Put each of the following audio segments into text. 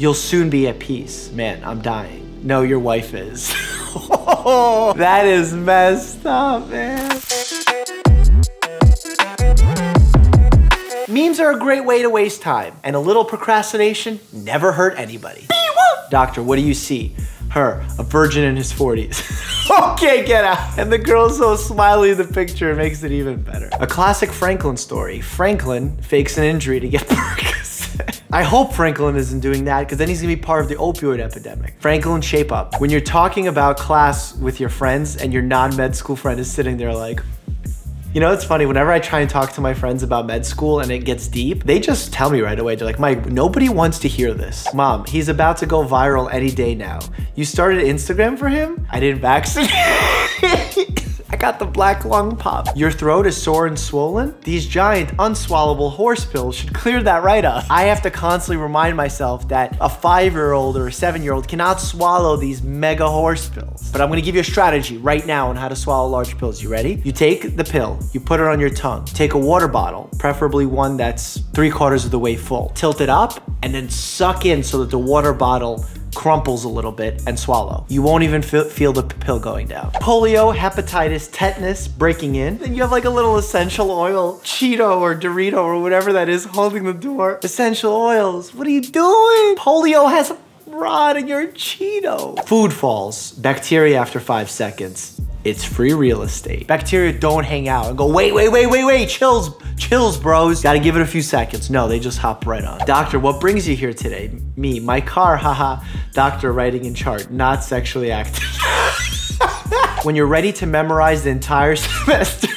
You'll soon be at peace. Man, I'm dying. No, your wife is. that is messed up, man. Memes are a great way to waste time, and a little procrastination never hurt anybody. Doctor, what do you see? Her, a virgin in his 40s. okay, get out. And the girl's so smiley in the picture it makes it even better. A classic Franklin story. Franklin fakes an injury to get Percocet. I hope Franklin isn't doing that because then he's gonna be part of the opioid epidemic. Franklin, shape up. When you're talking about class with your friends and your non-med school friend is sitting there like, you know, it's funny, whenever I try and talk to my friends about med school and it gets deep, they just tell me right away. They're like, Mike, nobody wants to hear this. Mom, he's about to go viral any day now. You started Instagram for him? I didn't vaccinate. Got the black lung pop. Your throat is sore and swollen? These giant unswallowable horse pills should clear that right up. I have to constantly remind myself that a five-year-old or a seven-year-old cannot swallow these mega horse pills. But I'm gonna give you a strategy right now on how to swallow large pills. You ready? You take the pill, you put it on your tongue. Take a water bottle, preferably one that's three quarters of the way full. Tilt it up and then suck in so that the water bottle crumples a little bit and swallow. You won't even feel, the pill going down. Polio, hepatitis, tetanus breaking in. Then you have like a little essential oil Cheeto or Dorito or whatever that is holding the door. Essential oils. What are you doing? Polio has a rod in your Cheeto. Food falls. Bacteria after five seconds. It's free real estate. Bacteria don't hang out and go, wait, wait, wait, wait, wait, chills, chills, bros. Gotta give it a few seconds. No, they just hop right on. Doctor, what brings you here today? Me, my car, haha. Doctor writing in chart, not sexually active. when you're ready to memorize the entire semester,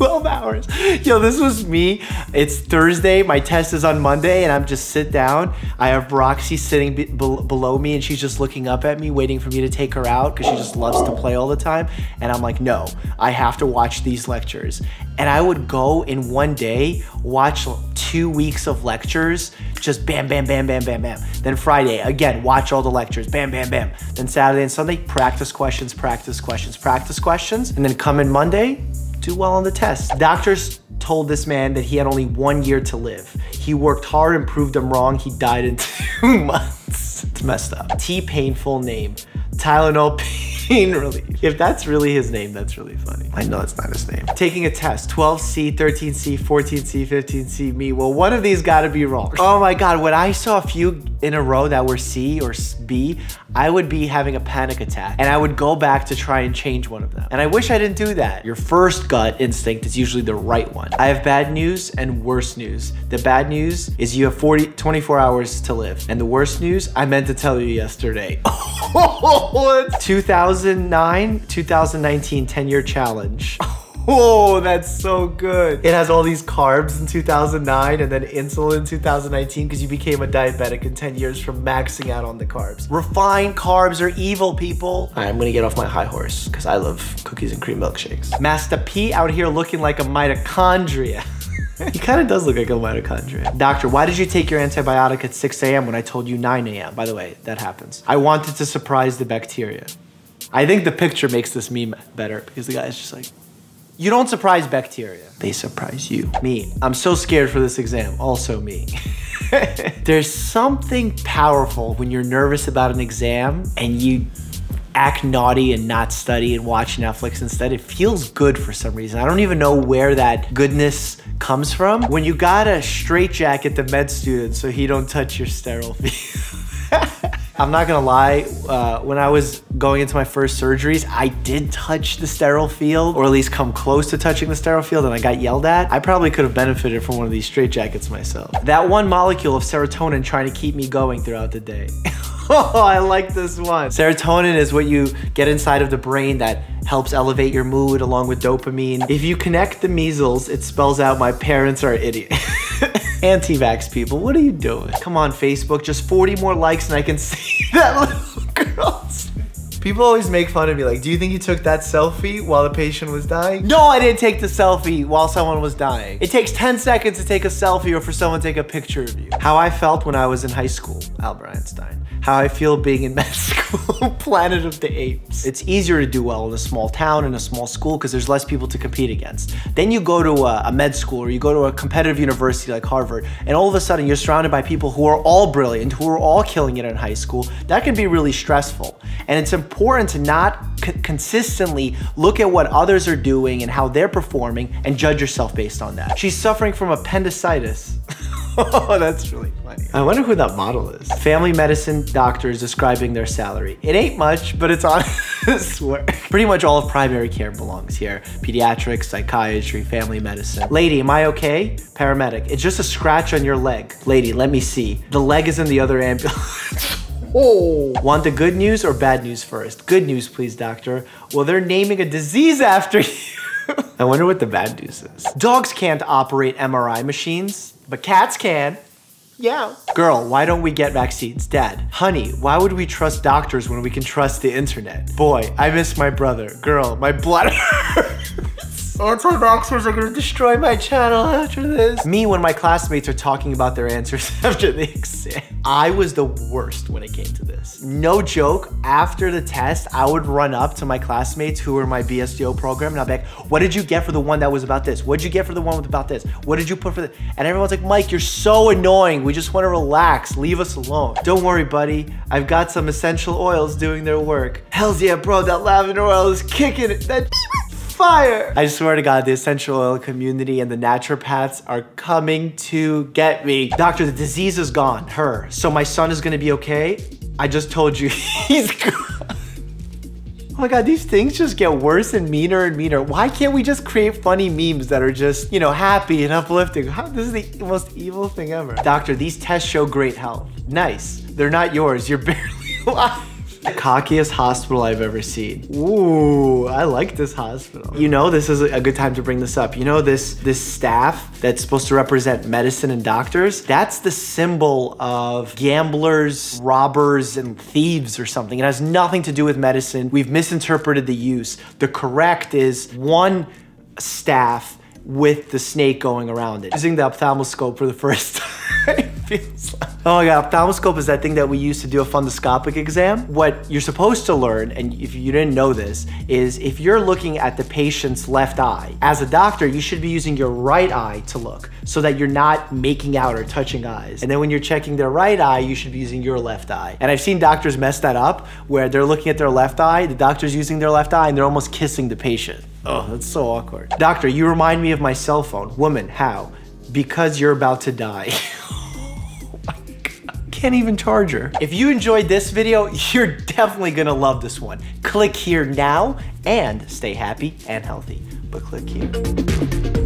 12 hours. Yo, this was me. It's Thursday. My test is on Monday, and I'm just sit down. I have Roxy sitting be below me, and she's just looking up at me, waiting for me to take her out because she just loves to play all the time. And I'm like, no, I have to watch these lectures. And I would go in one day, watch two weeks of lectures, just bam, bam, bam, bam, bam, bam. Then Friday, again, watch all the lectures, bam, bam, bam. Then Saturday and Sunday, practice questions, practice questions, practice questions. And then come in Monday, do well on the test. Doctors told this man that he had only one year to live. He worked hard and proved them wrong. He died in two months. It's messed up. T-Pain full name. Tylenol pain relief. If that's really his name, that's really funny. I know it's not his name. Taking a test, 12C, 13C, 14C, 15C, me. Well, one of these gotta be wrong. Oh my God, when I saw a few in a row that were C or B, I would be having a panic attack and I would go back to try and change one of them. And I wish I didn't do that. Your first gut instinct is usually the right one. I have bad news and worse news. The bad news is you have 40, 24 hours to live. And the worst news, I meant to tell you yesterday. 2009, 2019 10 year challenge. Oh, that's so good. It has all these carbs in 2009 and then insulin in 2019 because you became a diabetic in 10 years from maxing out on the carbs. Refined carbs are evil, people. I'm gonna get off my high horse because I love cookies and cream milkshakes. Master P out here looking like a mitochondria. he kind of does look like a mitochondria. Doctor, why did you take your antibiotic at 6 a.m. when I told you 9 a.m.? By the way, that happens. I wanted to surprise the bacteria. I think the picture makes this meme better because the guy's just like, you don't surprise bacteria. They surprise you. Me. I'm so scared for this exam. Also me. There's something powerful when you're nervous about an exam and you act naughty and not study and watch Netflix instead. It feels good for some reason. I don't even know where that goodness comes from. When you got a straitjacket the med student so he don't touch your sterile field. I'm not gonna lie, uh, when I was going into my first surgeries, I did touch the sterile field, or at least come close to touching the sterile field, and I got yelled at. I probably could have benefited from one of these straitjackets myself. That one molecule of serotonin trying to keep me going throughout the day. oh, I like this one. Serotonin is what you get inside of the brain that helps elevate your mood along with dopamine. If you connect the measles, it spells out my parents are idiots. Anti-vax people, what are you doing? Come on, Facebook, just 40 more likes and I can see that little girl. People always make fun of me like, do you think you took that selfie while the patient was dying? No, I didn't take the selfie while someone was dying. It takes 10 seconds to take a selfie or for someone to take a picture of you. How I felt when I was in high school, Albert Einstein. How I feel being in med school, Planet of the Apes. It's easier to do well in a small town, in a small school, because there's less people to compete against. Then you go to a, a med school or you go to a competitive university like Harvard, and all of a sudden you're surrounded by people who are all brilliant, who are all killing it in high school. That can be really stressful. And it's important to not consistently look at what others are doing and how they're performing and judge yourself based on that. She's suffering from appendicitis. oh, that's really funny. I wonder who that model is. Family medicine doctors describing their salary. It ain't much, but it's honest work. Pretty much all of primary care belongs here. Pediatrics, psychiatry, family medicine. Lady, am I okay? Paramedic, it's just a scratch on your leg. Lady, let me see. The leg is in the other ambulance. Oh. Want the good news or bad news first? Good news, please, doctor. Well, they're naming a disease after you. I wonder what the bad news is. Dogs can't operate MRI machines, but cats can. Yeah. Girl, why don't we get vaccines? Dad, honey, why would we trust doctors when we can trust the internet? Boy, I miss my brother. Girl, my blood Anti-vaxxers are gonna destroy my channel after this. Me when my classmates are talking about their answers after the exam. I was the worst when it came to this. No joke, after the test, I would run up to my classmates who were in my BSDO program and I'd be like, what did you get for the one that was about this? What did you get for the one about this? What did you put for the, and everyone's like, Mike, you're so annoying. We just wanna relax, leave us alone. Don't worry, buddy. I've got some essential oils doing their work. Hells yeah, bro, that lavender oil is kicking it. That fire. I swear to God, the essential oil community and the naturopaths are coming to get me. Doctor, the disease is gone, her. So my son is gonna be okay? I just told you, he's gone. Oh my god, these things just get worse and meaner and meaner. Why can't we just create funny memes that are just, you know, happy and uplifting? How, this is the most evil thing ever. Doctor, these tests show great health. Nice. They're not yours. You're barely alive. Cockiest hospital I've ever seen. Ooh, I like this hospital. You know, this is a good time to bring this up. You know, this, this staff that's supposed to represent medicine and doctors, that's the symbol of gamblers, robbers, and thieves or something. It has nothing to do with medicine. We've misinterpreted the use. The correct is one staff with the snake going around it. Using the ophthalmoscope for the first time feels like. Oh my god, ophthalmoscope is that thing that we use to do a fundoscopic exam. What you're supposed to learn, and if you didn't know this, is if you're looking at the patient's left eye, as a doctor, you should be using your right eye to look so that you're not making out or touching eyes. And then when you're checking their right eye, you should be using your left eye. And I've seen doctors mess that up where they're looking at their left eye, the doctor's using their left eye, and they're almost kissing the patient. Oh, that's so awkward. Doctor, you remind me of my cell phone. Woman, how? Because you're about to die. can't even charge her. If you enjoyed this video, you're definitely gonna love this one. Click here now and stay happy and healthy, but click here.